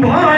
அன்பாய்